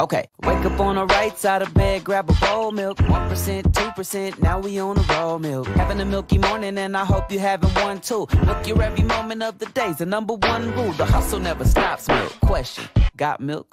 Okay, wake up on the right side of bed, grab a bowl milk. 1%, 2%, now we on the roll milk. Having a milky morning, and I hope you're having one too. Look, your every moment of the day's the number one rule. The hustle never stops, milk. Question, got milk?